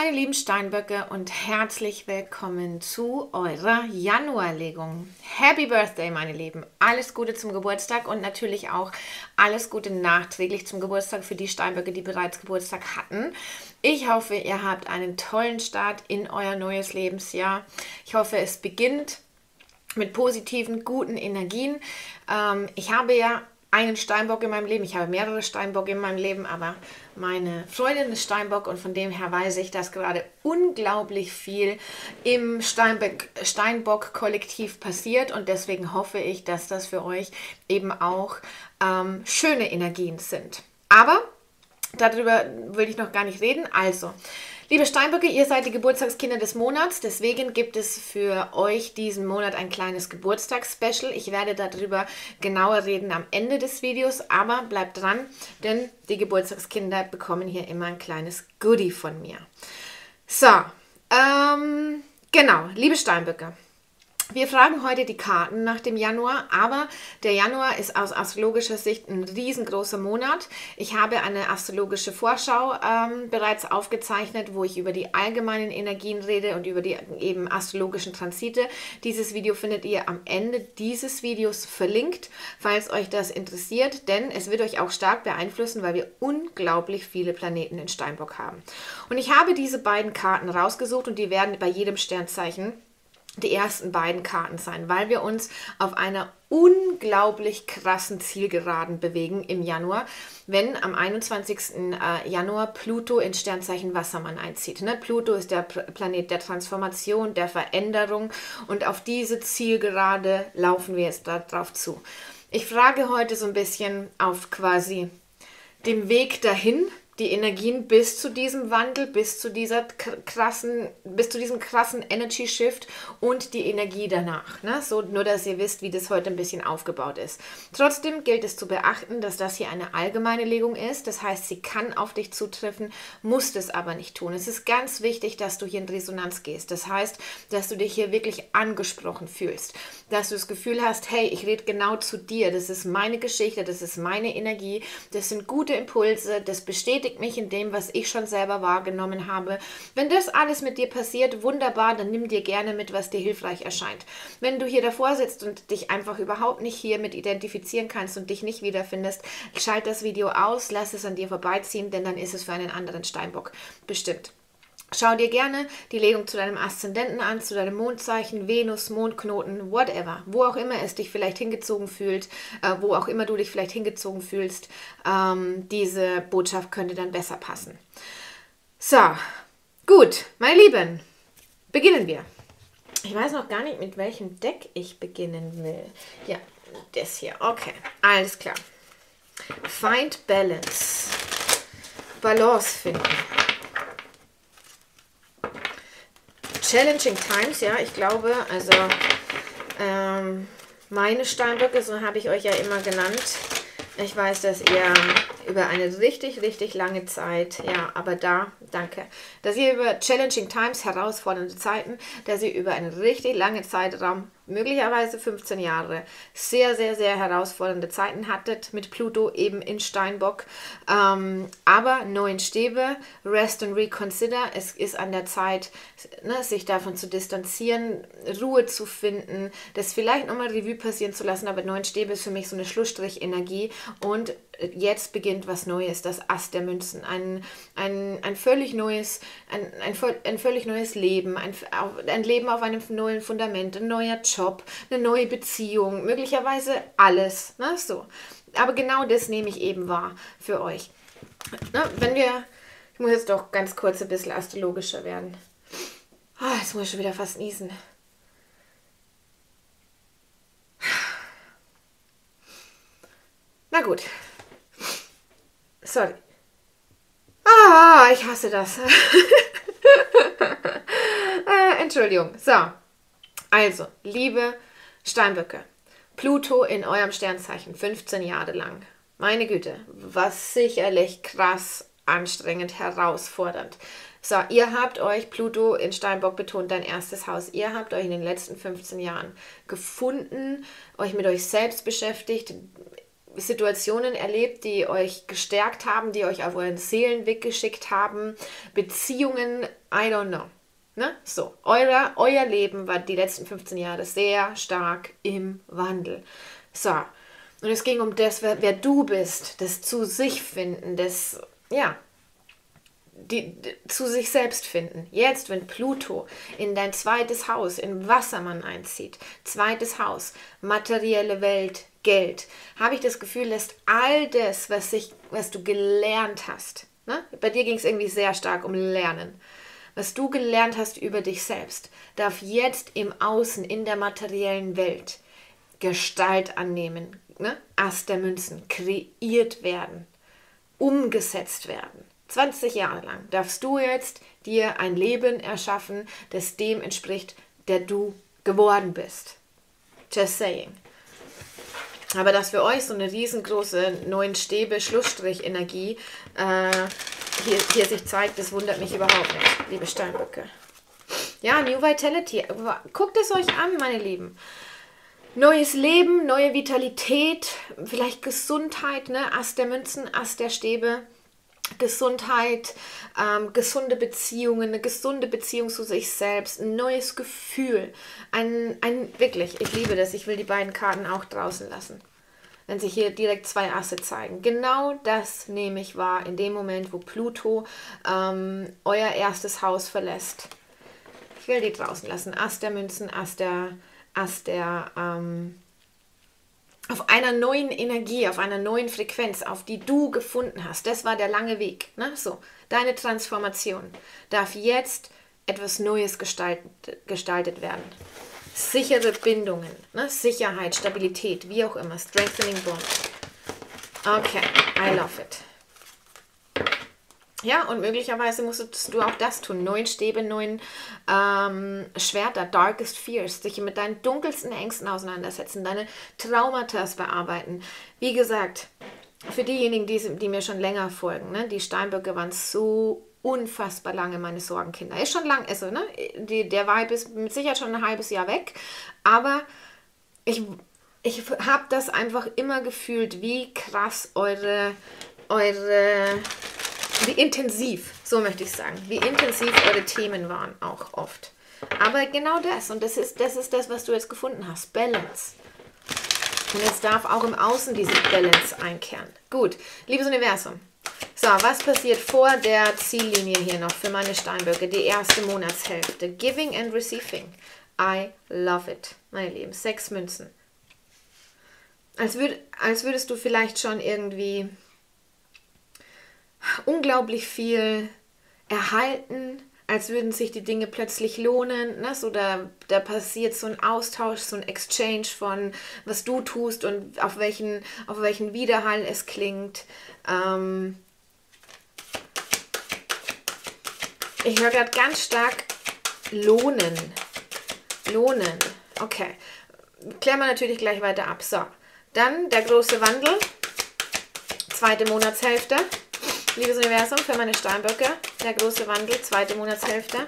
Meine lieben Steinböcke und herzlich willkommen zu eurer Januarlegung. Happy Birthday meine Lieben. Alles Gute zum Geburtstag und natürlich auch alles Gute nachträglich zum Geburtstag für die Steinböcke, die bereits Geburtstag hatten. Ich hoffe, ihr habt einen tollen Start in euer neues Lebensjahr. Ich hoffe, es beginnt mit positiven, guten Energien. Ähm, ich habe ja einen Steinbock in meinem Leben. Ich habe mehrere Steinbock in meinem Leben, aber meine Freundin ist Steinbock und von dem her weiß ich, dass gerade unglaublich viel im Steinbock-Kollektiv passiert und deswegen hoffe ich, dass das für euch eben auch ähm, schöne Energien sind. Aber darüber will ich noch gar nicht reden. Also, Liebe Steinböcke, ihr seid die Geburtstagskinder des Monats, deswegen gibt es für euch diesen Monat ein kleines Geburtstagsspecial. Ich werde darüber genauer reden am Ende des Videos, aber bleibt dran, denn die Geburtstagskinder bekommen hier immer ein kleines Goodie von mir. So, ähm, genau, liebe Steinböcke. Wir fragen heute die Karten nach dem Januar, aber der Januar ist aus astrologischer Sicht ein riesengroßer Monat. Ich habe eine astrologische Vorschau ähm, bereits aufgezeichnet, wo ich über die allgemeinen Energien rede und über die eben astrologischen Transite. Dieses Video findet ihr am Ende dieses Videos verlinkt, falls euch das interessiert, denn es wird euch auch stark beeinflussen, weil wir unglaublich viele Planeten in Steinbock haben. Und ich habe diese beiden Karten rausgesucht und die werden bei jedem Sternzeichen die ersten beiden Karten sein, weil wir uns auf einer unglaublich krassen Zielgeraden bewegen im Januar, wenn am 21. Äh, Januar Pluto in Sternzeichen Wassermann einzieht. Ne? Pluto ist der Planet der Transformation, der Veränderung und auf diese Zielgerade laufen wir jetzt darauf zu. Ich frage heute so ein bisschen auf quasi dem Weg dahin, die Energien bis zu diesem Wandel, bis zu dieser krassen, bis zu diesem krassen Energy Shift und die Energie danach. Ne? So, nur dass ihr wisst, wie das heute ein bisschen aufgebaut ist. Trotzdem gilt es zu beachten, dass das hier eine allgemeine Legung ist. Das heißt, sie kann auf dich zutreffen, muss es aber nicht tun. Es ist ganz wichtig, dass du hier in Resonanz gehst. Das heißt, dass du dich hier wirklich angesprochen fühlst. Dass du das Gefühl hast, hey, ich rede genau zu dir. Das ist meine Geschichte, das ist meine Energie. Das sind gute Impulse, das bestätigt bestätigt mich in dem, was ich schon selber wahrgenommen habe. Wenn das alles mit dir passiert, wunderbar, dann nimm dir gerne mit, was dir hilfreich erscheint. Wenn du hier davor sitzt und dich einfach überhaupt nicht hier mit identifizieren kannst und dich nicht wiederfindest, schalt das Video aus, lass es an dir vorbeiziehen, denn dann ist es für einen anderen Steinbock bestimmt. Schau dir gerne die Legung zu deinem Aszendenten an, zu deinem Mondzeichen, Venus, Mondknoten, whatever. Wo auch immer es dich vielleicht hingezogen fühlt, äh, wo auch immer du dich vielleicht hingezogen fühlst, ähm, diese Botschaft könnte dann besser passen. So, gut, meine Lieben, beginnen wir. Ich weiß noch gar nicht, mit welchem Deck ich beginnen will. Ja, das hier. Okay, alles klar. Find Balance. Balance finden. Challenging Times, ja, ich glaube, also ähm, meine Steinböcke, so habe ich euch ja immer genannt. Ich weiß, dass ihr über eine richtig, richtig lange Zeit, ja, aber da, danke, dass ihr über Challenging Times, herausfordernde Zeiten, dass ihr über einen richtig langen Zeitraum möglicherweise 15 Jahre, sehr, sehr, sehr herausfordernde Zeiten hattet mit Pluto eben in Steinbock. Ähm, aber neuen Stäbe, rest and reconsider. Es ist an der Zeit, ne, sich davon zu distanzieren, Ruhe zu finden, das vielleicht nochmal Revue passieren zu lassen. Aber neuen Stäbe ist für mich so eine Schlussstrich-Energie und jetzt beginnt was Neues, das Ass der Münzen, ein, ein, ein völlig neues, ein, ein, ein völlig neues Leben, ein, ein Leben auf einem neuen Fundament, ein neuer Job, eine neue Beziehung, möglicherweise alles. Ne? So. Aber genau das nehme ich eben wahr für euch. Ne? Wenn wir, ich muss jetzt doch ganz kurz ein bisschen astrologischer werden. Oh, jetzt muss ich schon wieder fast niesen. Na gut, Sorry. Ah, ich hasse das. äh, Entschuldigung. So. Also, liebe Steinböcke. Pluto in eurem Sternzeichen 15 Jahre lang. Meine Güte, was sicherlich krass, anstrengend, herausfordernd. So, ihr habt euch, Pluto in Steinbock betont dein erstes Haus, ihr habt euch in den letzten 15 Jahren gefunden, euch mit euch selbst beschäftigt, Situationen erlebt, die euch gestärkt haben, die euch auf euren Seelenweg geschickt haben, Beziehungen, I don't know. Ne? So, euer, euer Leben war die letzten 15 Jahre sehr stark im Wandel. So, und es ging um das, wer, wer du bist, das zu sich finden, das, ja, die, die, zu sich selbst finden. Jetzt, wenn Pluto in dein zweites Haus, in Wassermann einzieht, zweites Haus, materielle Welt, Geld, habe ich das Gefühl, dass all das, was, ich, was du gelernt hast, ne? bei dir ging es irgendwie sehr stark um Lernen, was du gelernt hast über dich selbst, darf jetzt im Außen, in der materiellen Welt Gestalt annehmen, ne? Ast der Münzen, kreiert werden, umgesetzt werden. 20 Jahre lang darfst du jetzt dir ein Leben erschaffen, das dem entspricht, der du geworden bist. Just saying. Aber dass für euch so eine riesengroße neuen Stäbe Schlussstrich-Energie äh, hier, hier sich zeigt, das wundert mich überhaupt nicht, liebe Steinböcke. Ja, New Vitality. Guckt es euch an, meine Lieben. Neues Leben, neue Vitalität, vielleicht Gesundheit, ne? Ast der Münzen, Ast der Stäbe. Gesundheit, ähm, gesunde Beziehungen, eine gesunde Beziehung zu sich selbst, ein neues Gefühl. Ein, ein, wirklich, ich liebe das. Ich will die beiden Karten auch draußen lassen. Wenn sich hier direkt zwei Asse zeigen. Genau das nehme ich wahr in dem Moment, wo Pluto ähm, euer erstes Haus verlässt. Ich will die draußen lassen. Ass der Münzen, Ass der, Ass der ähm, auf einer neuen Energie, auf einer neuen Frequenz, auf die du gefunden hast. Das war der lange Weg. Ne? So, deine Transformation darf jetzt etwas Neues gestaltet, gestaltet werden. Sichere Bindungen, ne? Sicherheit, Stabilität, wie auch immer. Strengthening Bond. Okay, I love it. Ja, und möglicherweise musst du auch das tun. Neun Stäbe, neun ähm, Schwerter, Darkest Fears, dich mit deinen dunkelsten Ängsten auseinandersetzen, deine Traumata bearbeiten. Wie gesagt, für diejenigen, die, die mir schon länger folgen, ne, die Steinböcke waren so unfassbar lange meine Sorgenkinder. Ist schon lang, also, ne, die, der Vibe ist mit Sicherheit schon ein halbes Jahr weg, aber ich, ich habe das einfach immer gefühlt, wie krass eure, eure wie intensiv, so möchte ich sagen, wie intensiv eure Themen waren auch oft. Aber genau das, und das ist, das ist das, was du jetzt gefunden hast, Balance. Und jetzt darf auch im Außen diese Balance einkehren. Gut, liebes Universum. So, was passiert vor der Ziellinie hier noch für meine Steinböcke? Die erste Monatshälfte. Giving and Receiving. I love it, meine Lieben. Sechs Münzen. Als, würd, als würdest du vielleicht schon irgendwie unglaublich viel erhalten, als würden sich die Dinge plötzlich lohnen. Ne? So da, da passiert so ein Austausch, so ein Exchange von was du tust und auf welchen, auf welchen Widerhall es klingt. Ähm ich höre gerade ganz stark lohnen. Lohnen. Okay. Klären wir natürlich gleich weiter ab. So. Dann der große Wandel. Zweite Monatshälfte. Liebes Universum, für meine Steinböcke, der große Wandel, zweite Monatshälfte.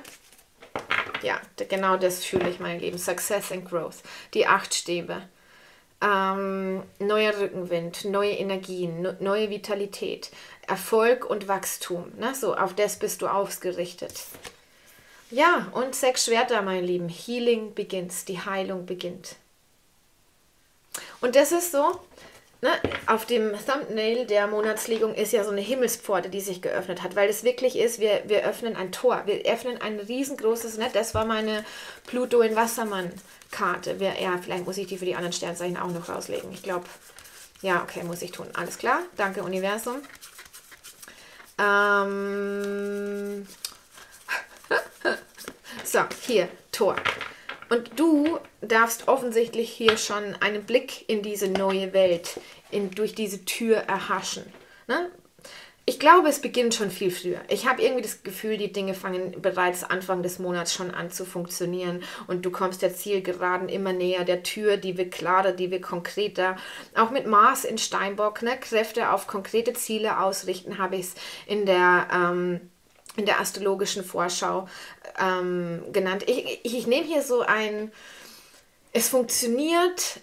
Ja, genau das fühle ich, mein Leben. Success and Growth. Die acht Stäbe. Ähm, neuer Rückenwind, neue Energien, neue Vitalität, Erfolg und Wachstum. Ne? So, auf das bist du ausgerichtet. Ja, und sechs Schwerter, mein Lieben. Healing begins, die Heilung beginnt. Und das ist so, Ne, auf dem Thumbnail der Monatslegung ist ja so eine Himmelspforte, die sich geöffnet hat, weil es wirklich ist, wir, wir öffnen ein Tor, wir öffnen ein riesengroßes Netz. Das war meine Pluto in Wassermann-Karte. Ja, vielleicht muss ich die für die anderen Sternzeichen auch noch rauslegen. Ich glaube, ja, okay, muss ich tun. Alles klar, danke Universum. Ähm so, hier, Tor. Und du darfst offensichtlich hier schon einen Blick in diese neue Welt, in, durch diese Tür erhaschen. Ne? Ich glaube, es beginnt schon viel früher. Ich habe irgendwie das Gefühl, die Dinge fangen bereits Anfang des Monats schon an zu funktionieren und du kommst der Zielgeraden immer näher, der Tür, die wird klarer, die wird konkreter. Auch mit Mars in Steinbock, ne? Kräfte auf konkrete Ziele ausrichten, habe ich es in der... Ähm, in der astrologischen Vorschau ähm, genannt. Ich, ich, ich nehme hier so ein, es funktioniert,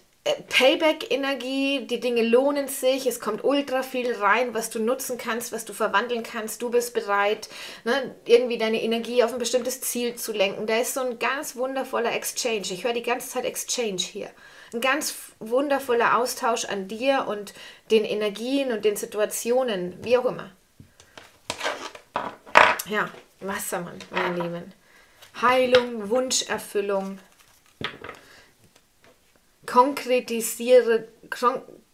Payback-Energie, die Dinge lohnen sich, es kommt ultra viel rein, was du nutzen kannst, was du verwandeln kannst, du bist bereit, ne, irgendwie deine Energie auf ein bestimmtes Ziel zu lenken. Da ist so ein ganz wundervoller Exchange. Ich höre die ganze Zeit Exchange hier. Ein ganz wundervoller Austausch an dir und den Energien und den Situationen, wie auch immer. Ja, Wassermann, meine Lieben. Heilung, Wunscherfüllung, konkretisiere,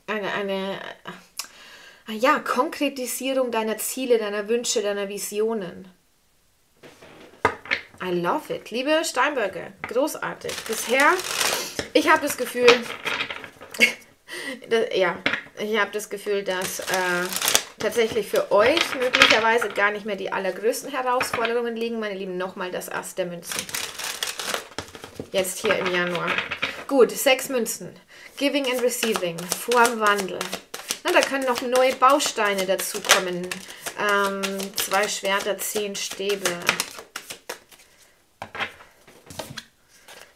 eine, eine ja, Konkretisierung deiner Ziele, deiner Wünsche, deiner Visionen. I love it. Liebe Steinböcke, großartig. Bisher, ich habe das Gefühl, das, ja, ich habe das Gefühl, dass äh, tatsächlich für euch möglicherweise gar nicht mehr die allergrößten Herausforderungen liegen. Meine Lieben, nochmal das Ass der Münzen. Jetzt hier im Januar. Gut, sechs Münzen. Giving and Receiving. Formwandel. Na, da können noch neue Bausteine dazu kommen. Ähm, zwei Schwerter, zehn Stäbe.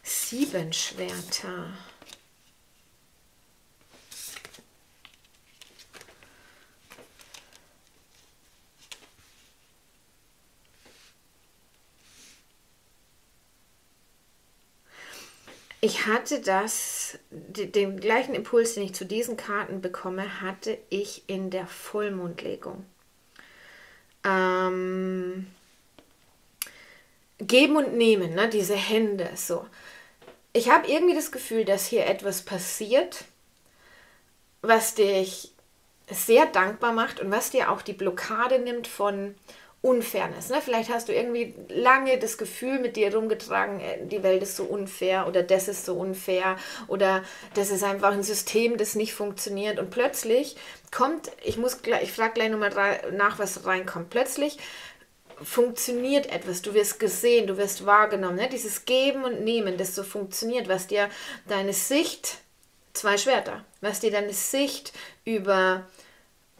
Sieben Schwerter. Ich hatte das, den gleichen Impuls, den ich zu diesen Karten bekomme, hatte ich in der Vollmondlegung. Ähm, geben und nehmen, ne, diese Hände, so. Ich habe irgendwie das Gefühl, dass hier etwas passiert, was dich sehr dankbar macht und was dir auch die Blockade nimmt von, Unfairness. Ne? Vielleicht hast du irgendwie lange das Gefühl mit dir rumgetragen, äh, die Welt ist so unfair oder das ist so unfair oder das ist einfach ein System, das nicht funktioniert. Und plötzlich kommt, ich muss gleich, ich frage gleich nochmal nach, was reinkommt. Plötzlich funktioniert etwas, du wirst gesehen, du wirst wahrgenommen. Ne? Dieses Geben und Nehmen, das so funktioniert, was dir deine Sicht, zwei Schwerter, was dir deine Sicht über,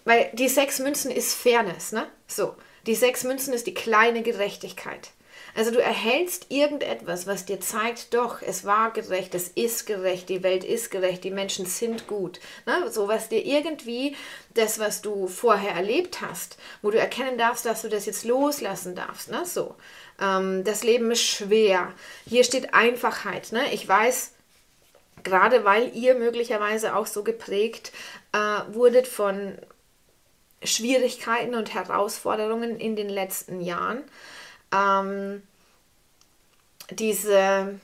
weil die sechs Münzen ist Fairness, ne? So die sechs Münzen ist die kleine Gerechtigkeit. Also du erhältst irgendetwas, was dir zeigt, doch, es war gerecht, es ist gerecht, die Welt ist gerecht, die Menschen sind gut. Ne? So was dir irgendwie das, was du vorher erlebt hast, wo du erkennen darfst, dass du das jetzt loslassen darfst. Ne? So, ähm, das Leben ist schwer. Hier steht Einfachheit. Ne? Ich weiß, gerade weil ihr möglicherweise auch so geprägt äh, wurdet von Schwierigkeiten und Herausforderungen in den letzten Jahren. Ähm, diese,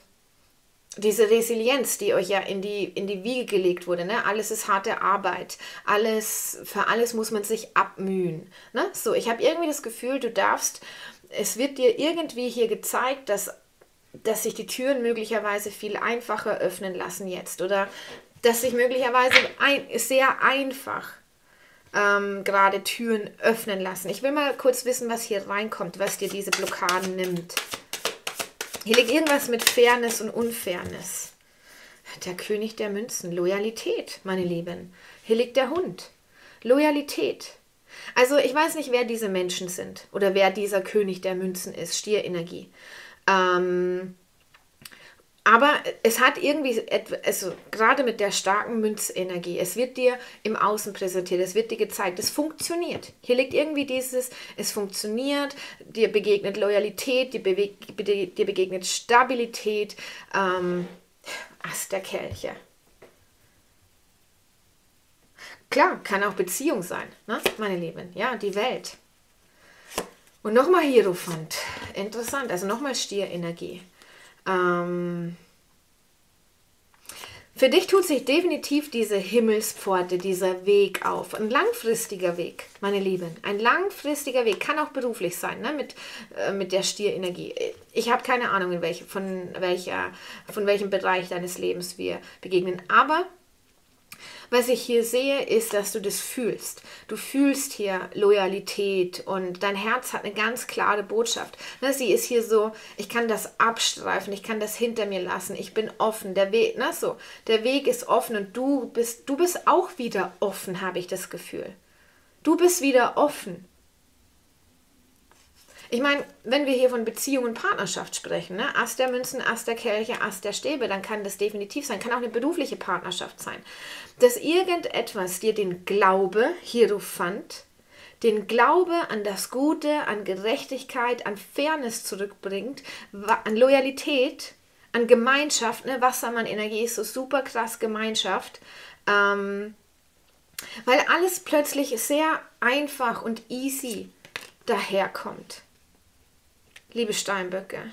diese Resilienz, die euch ja in die, in die Wiege gelegt wurde, ne? alles ist harte Arbeit, alles, für alles muss man sich abmühen. Ne? So, ich habe irgendwie das Gefühl, du darfst, es wird dir irgendwie hier gezeigt, dass, dass sich die Türen möglicherweise viel einfacher öffnen lassen jetzt oder dass sich möglicherweise ein, sehr einfach ähm, gerade Türen öffnen lassen. Ich will mal kurz wissen, was hier reinkommt, was dir diese Blockaden nimmt. Hier liegt irgendwas mit Fairness und Unfairness. Der König der Münzen, Loyalität, meine Lieben. Hier liegt der Hund. Loyalität. Also ich weiß nicht, wer diese Menschen sind oder wer dieser König der Münzen ist, Stierenergie. Ähm, aber es hat irgendwie, also gerade mit der starken Münzenergie, es wird dir im Außen präsentiert, es wird dir gezeigt, es funktioniert. Hier liegt irgendwie dieses, es funktioniert, dir begegnet Loyalität, dir, begegnet Stabilität, ähm, Ast der Kelche. Klar, kann auch Beziehung sein, ne, meine Lieben, ja, die Welt. Und nochmal Hierophant, interessant, also nochmal Stierenergie. Ähm, für dich tut sich definitiv diese Himmelspforte, dieser Weg auf. Ein langfristiger Weg, meine Lieben. Ein langfristiger Weg. Kann auch beruflich sein, ne? mit, äh, mit der Stierenergie. Ich habe keine Ahnung, in welche, von, welcher, von welchem Bereich deines Lebens wir begegnen. Aber was ich hier sehe, ist, dass du das fühlst. Du fühlst hier Loyalität und dein Herz hat eine ganz klare Botschaft. Ne, sie ist hier so, ich kann das abstreifen, ich kann das hinter mir lassen, ich bin offen. Der Weg, ne, so, der Weg ist offen und du bist, du bist auch wieder offen, habe ich das Gefühl. Du bist wieder offen. Ich meine, wenn wir hier von Beziehung und Partnerschaft sprechen, ne? Ast der Münzen, Ast der Kelche, Ast der Stäbe, dann kann das definitiv sein. Kann auch eine berufliche Partnerschaft sein. Dass irgendetwas dir den Glaube, Hierophant, den Glaube an das Gute, an Gerechtigkeit, an Fairness zurückbringt, an Loyalität, an Gemeinschaft, ne? Wassermann-Energie ist so super krass Gemeinschaft. Ähm, weil alles plötzlich sehr einfach und easy daherkommt liebe Steinböcke.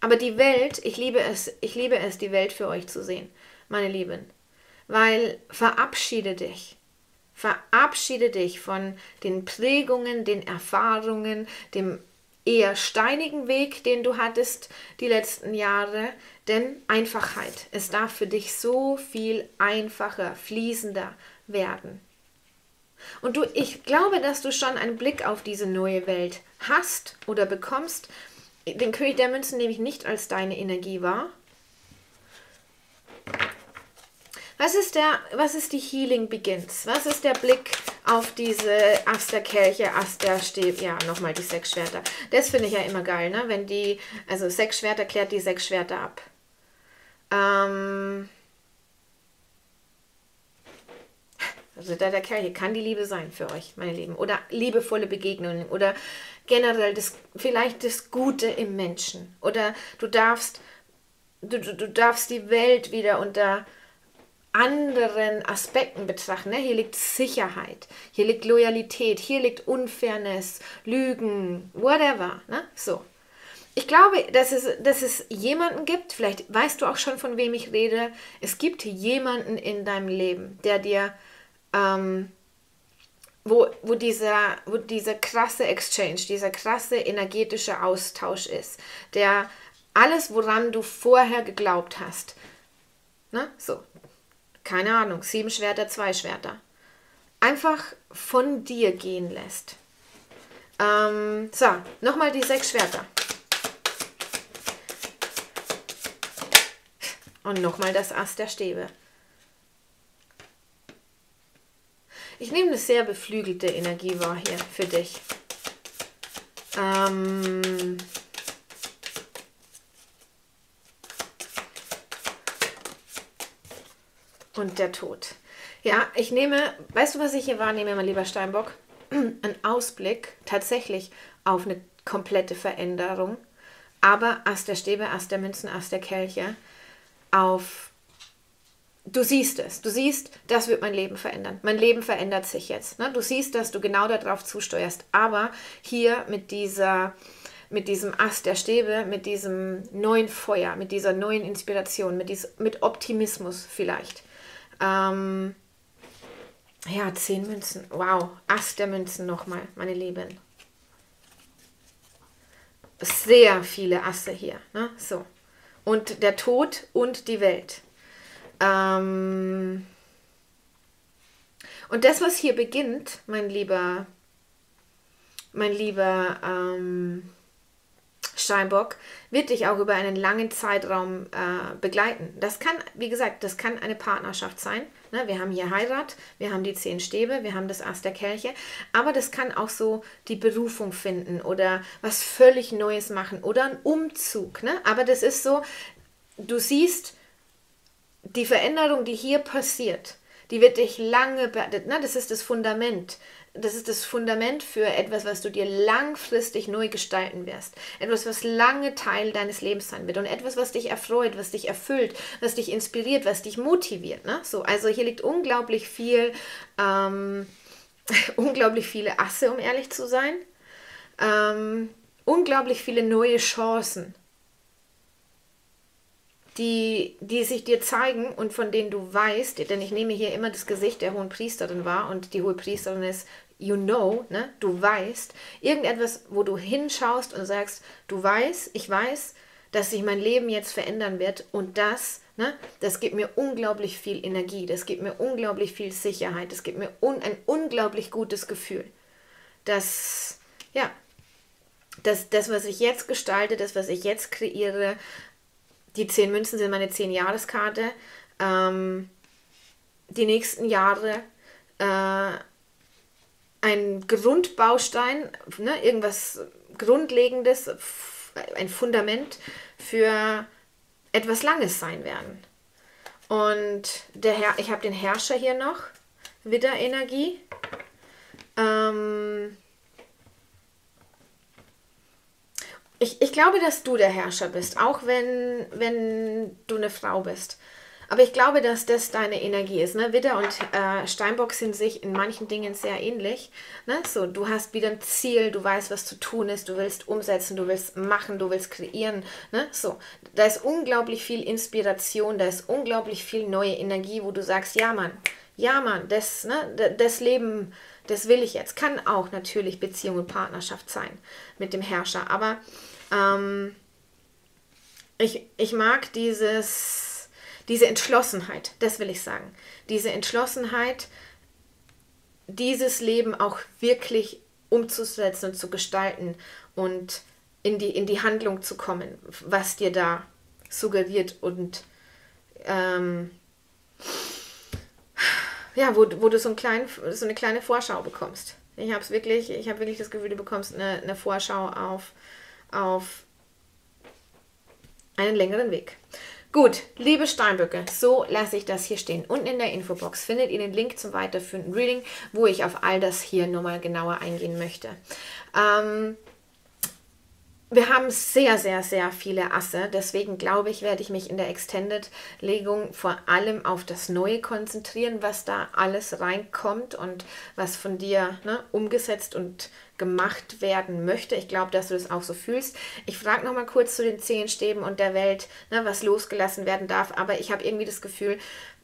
Aber die Welt, ich liebe es, ich liebe es, die Welt für euch zu sehen, meine Lieben. Weil verabschiede dich. Verabschiede dich von den Prägungen, den Erfahrungen, dem eher steinigen Weg, den du hattest die letzten Jahre. Denn Einfachheit, es darf für dich so viel einfacher, fließender werden. Und du, ich glaube, dass du schon einen Blick auf diese neue Welt hast oder bekommst. Den König der Münzen nehme ich nicht als deine Energie wahr. Was ist, der, was ist die Healing Begins? Was ist der Blick auf diese Asterkelche, Asterstäbe? Ja, nochmal die sechs Schwerter. Das finde ich ja immer geil, ne? Wenn die, also sechs Schwerter klärt die sechs Schwerter ab. Ähm, Also da der Kerl hier kann die Liebe sein für euch, meine Lieben. Oder liebevolle Begegnungen. Oder generell das, vielleicht das Gute im Menschen. Oder du darfst, du, du, darfst die Welt wieder unter anderen Aspekten betrachten. Ne? Hier liegt Sicherheit, hier liegt Loyalität, hier liegt Unfairness, Lügen, whatever. Ne? So. Ich glaube, dass es, dass es jemanden gibt, vielleicht weißt du auch schon, von wem ich rede. Es gibt jemanden in deinem Leben, der dir ähm, wo, wo, dieser, wo dieser krasse Exchange, dieser krasse energetische Austausch ist, der alles, woran du vorher geglaubt hast, ne, so, keine Ahnung, sieben Schwerter, zwei Schwerter, einfach von dir gehen lässt. Ähm, so, nochmal die sechs Schwerter. Und nochmal das Ass der Stäbe. Ich nehme eine sehr beflügelte Energie wahr hier für dich. Ähm und der Tod. Ja, ich nehme, weißt du, was ich hier wahrnehme, mein lieber Steinbock? Ein Ausblick tatsächlich auf eine komplette Veränderung. Aber Ast der Stäbe, Ast der Münzen, Ast der Kelche auf du siehst es. Du siehst, das wird mein Leben verändern. Mein Leben verändert sich jetzt. Ne? Du siehst, dass du genau darauf zusteuerst. Aber hier mit dieser mit diesem Ast der Stäbe, mit diesem neuen Feuer, mit dieser neuen Inspiration, mit, dies, mit Optimismus vielleicht. Ähm, ja, zehn Münzen. Wow, Ast der Münzen nochmal, meine Lieben. Sehr viele Asse hier. Ne? So. Und der Tod und die Welt. Ähm und das, was hier beginnt, mein lieber, mein lieber ähm, Steinbock, wird dich auch über einen langen Zeitraum äh, begleiten. Das kann, wie gesagt, das kann eine Partnerschaft sein. Ne? Wir haben hier Heirat, wir haben die zehn Stäbe, wir haben das Ast der Kelche, aber das kann auch so die Berufung finden oder was völlig Neues machen oder ein Umzug. Ne? Aber das ist so, du siehst, die Veränderung, die hier passiert, die wird dich lange, na, das ist das Fundament. Das ist das Fundament für etwas, was du dir langfristig neu gestalten wirst. Etwas, was lange Teil deines Lebens sein wird. Und etwas, was dich erfreut, was dich erfüllt, was dich inspiriert, was dich motiviert. Ne? So, also hier liegt unglaublich viel, ähm, unglaublich viele Asse, um ehrlich zu sein. Ähm, unglaublich viele neue Chancen die, die sich dir zeigen und von denen du weißt, denn ich nehme hier immer das Gesicht der hohen Priesterin wahr und die hohe Priesterin ist, you know, ne? du weißt, irgendetwas, wo du hinschaust und sagst, du weißt, ich weiß, dass sich mein Leben jetzt verändern wird und das, ne, das gibt mir unglaublich viel Energie, das gibt mir unglaublich viel Sicherheit, das gibt mir un ein unglaublich gutes Gefühl. Das, ja, das, das, was ich jetzt gestalte, das, was ich jetzt kreiere, die zehn Münzen sind meine zehn Jahreskarte. Ähm, die nächsten Jahre äh, ein Grundbaustein, ne, irgendwas grundlegendes, ein Fundament für etwas Langes sein werden. Und der Herr, ich habe den Herrscher hier noch, Widderenergie. Ähm ich, ich glaube, dass du der Herrscher bist, auch wenn, wenn du eine Frau bist. Aber ich glaube, dass das deine Energie ist. Ne? Widder und äh, Steinbock sind sich in manchen Dingen sehr ähnlich. Ne? So, du hast wieder ein Ziel, du weißt, was zu tun ist, du willst umsetzen, du willst machen, du willst kreieren. Ne? So, da ist unglaublich viel Inspiration, da ist unglaublich viel neue Energie, wo du sagst, ja Mann, ja Mann, das, ne, das Leben, das will ich jetzt. Kann auch natürlich Beziehung und Partnerschaft sein mit dem Herrscher. Aber ähm, ich, ich mag dieses diese Entschlossenheit, das will ich sagen. Diese Entschlossenheit, dieses Leben auch wirklich umzusetzen und zu gestalten und in die, in die Handlung zu kommen, was dir da suggeriert und ähm, ja, wo, wo du so, einen kleinen, so eine kleine Vorschau bekommst. Ich habe wirklich, ich habe wirklich das Gefühl, du bekommst eine, eine Vorschau auf, auf einen längeren Weg. Gut, liebe Steinböcke, so lasse ich das hier stehen. Unten in der Infobox findet ihr den Link zum weiterführenden Reading, wo ich auf all das hier nochmal genauer eingehen möchte. Ähm, wir haben sehr, sehr, sehr viele Asse. Deswegen glaube ich, werde ich mich in der Extended-Legung vor allem auf das Neue konzentrieren, was da alles reinkommt und was von dir ne, umgesetzt und gemacht werden möchte. Ich glaube, dass du das auch so fühlst. Ich frage noch mal kurz zu den zehn Stäben und der Welt, ne, was losgelassen werden darf. Aber ich habe irgendwie das Gefühl,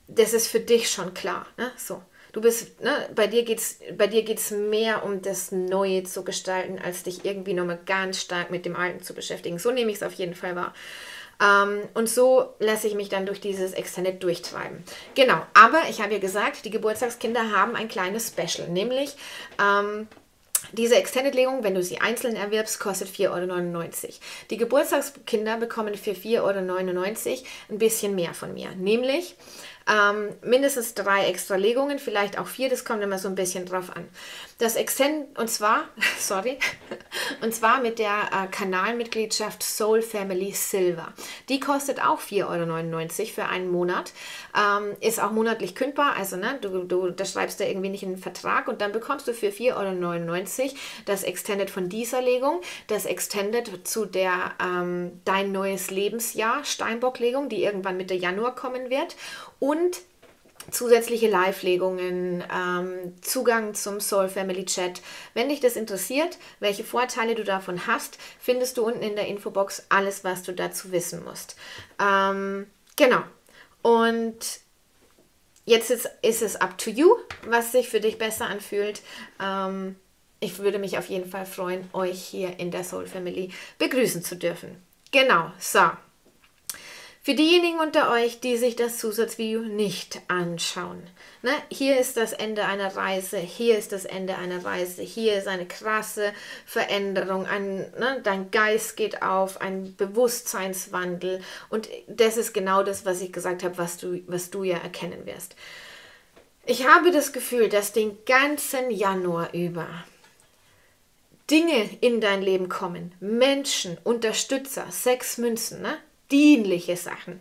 das ist für dich schon klar. Ne? So. Du bist, ne, bei dir geht es bei dir geht's mehr um das Neue zu gestalten, als dich irgendwie nochmal ganz stark mit dem Alten zu beschäftigen. So nehme ich es auf jeden Fall wahr. Ähm, und so lasse ich mich dann durch dieses Extended durchtreiben. Genau, aber ich habe ja gesagt, die Geburtstagskinder haben ein kleines Special, nämlich ähm, diese Extended-Legung, wenn du sie einzeln erwirbst, kostet 4,99 Euro. Die Geburtstagskinder bekommen für 4,99 Euro ein bisschen mehr von mir, nämlich ähm, mindestens drei extra Legungen, vielleicht auch vier, das kommt immer so ein bisschen drauf an. Das Extend, und zwar, sorry, und zwar mit der äh, Kanalmitgliedschaft Soul Family Silver. Die kostet auch 4,99 Euro für einen Monat. Ähm, ist auch monatlich kündbar, also ne, du, du das schreibst da irgendwie nicht in den Vertrag und dann bekommst du für 4,99 Euro das Extended von dieser Legung, das Extended zu der ähm, Dein neues Lebensjahr Steinbock-Legung, die irgendwann Mitte Januar kommen wird und zusätzliche Live-Legungen, ähm, Zugang zum Soul Family Chat. Wenn dich das interessiert, welche Vorteile du davon hast, findest du unten in der Infobox alles, was du dazu wissen musst. Ähm, genau. Und jetzt ist, ist, es up to you, was sich für dich besser anfühlt. Ähm, ich würde mich auf jeden Fall freuen, euch hier in der Soul Family begrüßen zu dürfen. Genau, so. Für diejenigen unter euch, die sich das Zusatzvideo nicht anschauen. Ne, hier ist das Ende einer Reise, hier ist das Ende einer Reise, hier ist eine krasse Veränderung, ein, ne, dein Geist geht auf, ein Bewusstseinswandel und das ist genau das, was ich gesagt habe, was du, was du ja erkennen wirst. Ich habe das Gefühl, dass den ganzen Januar über Dinge in dein Leben kommen, Menschen, Unterstützer, sechs Münzen, ne? Dienliche Sachen.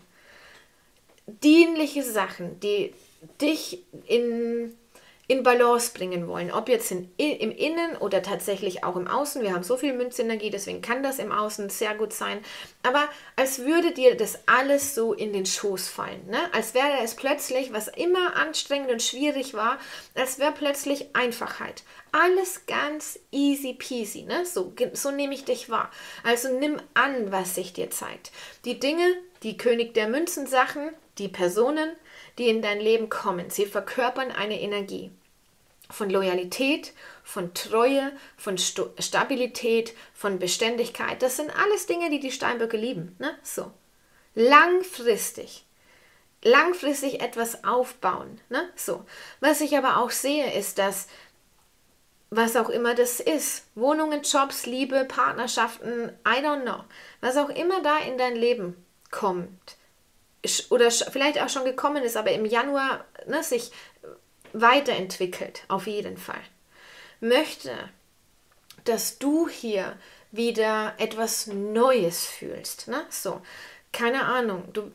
Dienliche Sachen, die dich in, in Balance bringen wollen. Ob jetzt in, im Innen oder tatsächlich auch im Außen. Wir haben so viel Münzenergie, deswegen kann das im Außen sehr gut sein. Aber als würde dir das alles so in den Schoß fallen. Ne? Als wäre es plötzlich, was immer anstrengend und schwierig war, als wäre plötzlich Einfachheit. Alles ganz easy peasy, ne? So, so nehme ich dich wahr. Also nimm an, was sich dir zeigt. Die Dinge, die König der Münzen Sachen, die Personen, die in dein Leben kommen, sie verkörpern eine Energie von Loyalität, von Treue, von Sto Stabilität, von Beständigkeit. Das sind alles Dinge, die die Steinböcke lieben. Ne? So. Langfristig. Langfristig etwas aufbauen. Ne? So. Was ich aber auch sehe, ist, dass was auch immer das ist, Wohnungen, Jobs, Liebe, Partnerschaften, I don't know, was auch immer da in dein Leben kommt oder vielleicht auch schon gekommen ist, aber im Januar ne, sich weiterentwickelt, auf jeden Fall, möchte dass du hier wieder etwas Neues fühlst. Ne? So, keine Ahnung, du,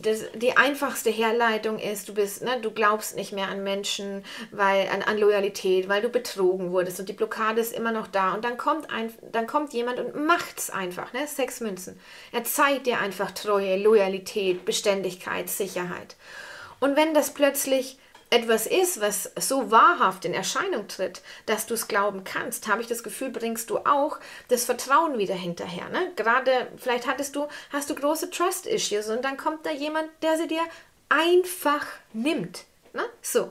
das, die einfachste Herleitung ist, du bist, ne, du glaubst nicht mehr an Menschen, weil an, an Loyalität, weil du betrogen wurdest und die Blockade ist immer noch da und dann kommt ein, dann kommt jemand und macht's einfach, ne, sechs Münzen. Er zeigt dir einfach Treue, Loyalität, Beständigkeit, Sicherheit. Und wenn das plötzlich etwas ist, was so wahrhaft in Erscheinung tritt, dass du es glauben kannst, habe ich das Gefühl, bringst du auch das Vertrauen wieder hinterher. Ne? Gerade, vielleicht hattest du, hast du große Trust-Issues und dann kommt da jemand, der sie dir einfach nimmt. Ne? So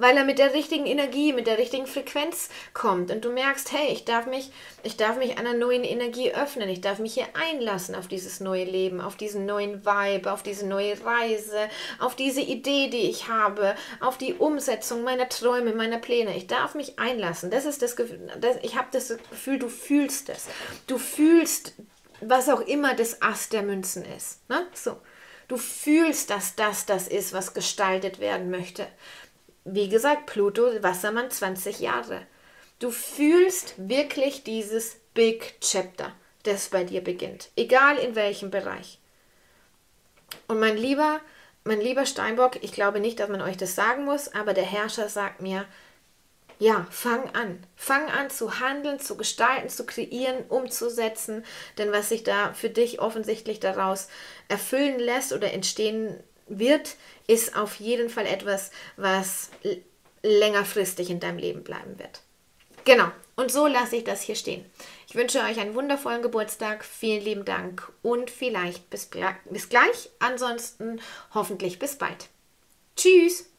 weil er mit der richtigen Energie, mit der richtigen Frequenz kommt und du merkst, hey, ich darf mich, ich darf mich einer neuen Energie öffnen, ich darf mich hier einlassen auf dieses neue Leben, auf diesen neuen Vibe, auf diese neue Reise, auf diese Idee, die ich habe, auf die Umsetzung meiner Träume, meiner Pläne. Ich darf mich einlassen. Das ist das Gefühl, das, ich habe das Gefühl, du fühlst es. Du fühlst, was auch immer das Ast der Münzen ist. Ne? So. Du fühlst, dass das das ist, was gestaltet werden möchte wie gesagt, Pluto, Wassermann 20 Jahre. Du fühlst wirklich dieses Big Chapter, das bei dir beginnt, egal in welchem Bereich. Und mein lieber, mein lieber Steinbock, ich glaube nicht, dass man euch das sagen muss, aber der Herrscher sagt mir, ja, fang an. Fang an zu handeln, zu gestalten, zu kreieren, umzusetzen. Denn was sich da für dich offensichtlich daraus erfüllen lässt oder entstehen wird, ist auf jeden Fall etwas, was längerfristig in deinem Leben bleiben wird. Genau, und so lasse ich das hier stehen. Ich wünsche euch einen wundervollen Geburtstag, vielen lieben Dank und vielleicht bis, bis gleich, ansonsten hoffentlich bis bald. Tschüss!